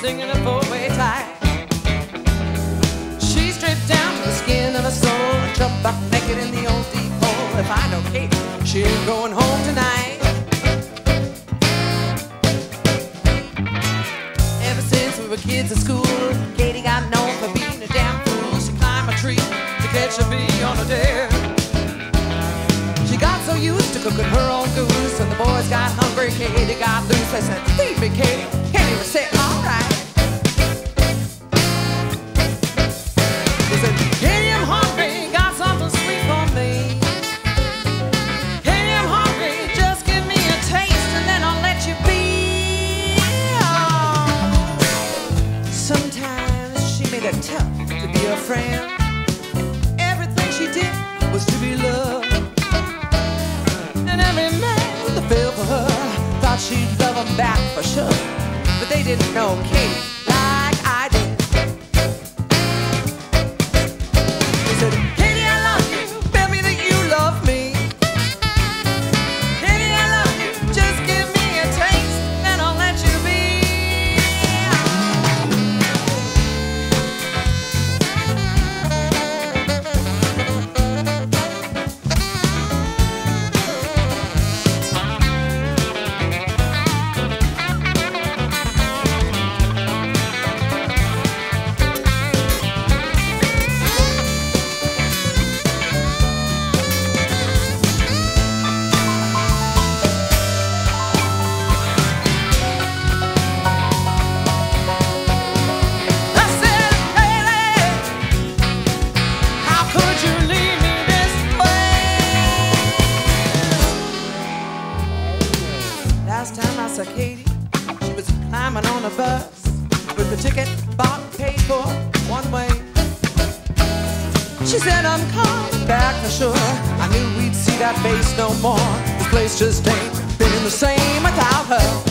singing a four-way tie. She stripped down to the skin of her soul and jumped up naked in the old deep hole. If I know Kate, she ain't going home tonight. Ever since we were kids at school, Katie got known for being a damn fool. She climbed a tree to catch a bee on a dare. She got so used to cooking her own goose, and the boys got hungry. Katie got loose. They said, "Feed me, Katie." Katie would say, "All right." She'd love him back for sure. But they didn't know Kate Last time I saw Katie, she was climbing on a bus with the ticket bought paid for one way. She said, I'm coming back for sure. I knew we'd see that face no more. This place just ain't been the same without her.